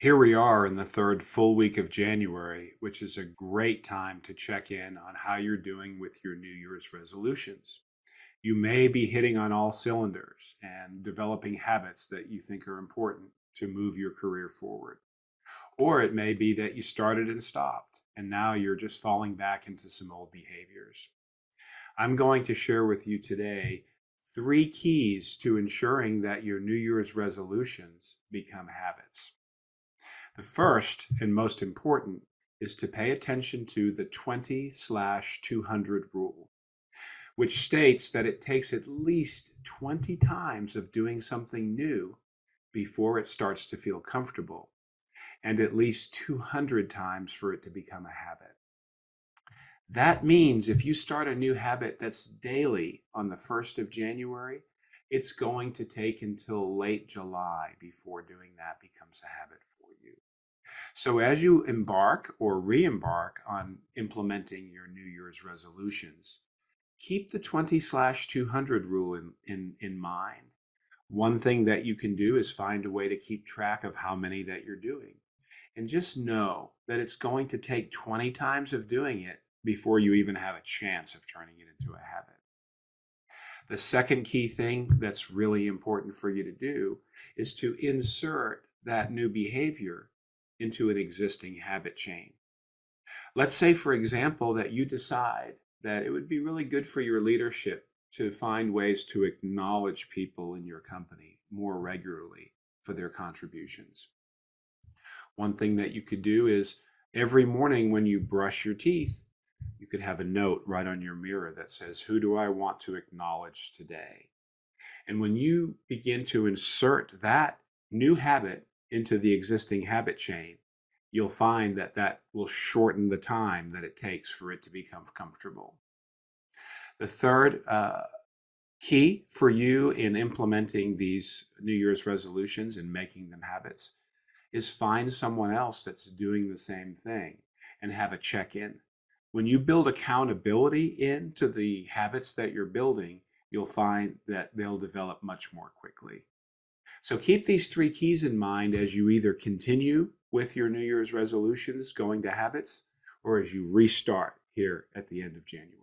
Here we are in the third full week of January, which is a great time to check in on how you're doing with your New Year's resolutions. You may be hitting on all cylinders and developing habits that you think are important to move your career forward. Or it may be that you started and stopped, and now you're just falling back into some old behaviors. I'm going to share with you today three keys to ensuring that your New Year's resolutions become habits. The first and most important is to pay attention to the 20 slash 200 rule, which states that it takes at least 20 times of doing something new before it starts to feel comfortable, and at least 200 times for it to become a habit. That means if you start a new habit that's daily on the 1st of January, it's going to take until late July before doing that becomes a habit for you. So, as you embark or re embark on implementing your New Year's resolutions, keep the 20 slash 200 rule in, in, in mind. One thing that you can do is find a way to keep track of how many that you're doing. And just know that it's going to take 20 times of doing it before you even have a chance of turning it into a habit. The second key thing that's really important for you to do is to insert that new behavior into an existing habit chain. Let's say, for example, that you decide that it would be really good for your leadership to find ways to acknowledge people in your company more regularly for their contributions. One thing that you could do is every morning when you brush your teeth, you could have a note right on your mirror that says, Who do I want to acknowledge today? And when you begin to insert that new habit into the existing habit chain, you'll find that that will shorten the time that it takes for it to become comfortable. The third uh, key for you in implementing these New Year's resolutions and making them habits is find someone else that's doing the same thing and have a check in. When you build accountability into the habits that you're building, you'll find that they'll develop much more quickly. So keep these three keys in mind as you either continue with your New Year's resolutions going to habits or as you restart here at the end of January.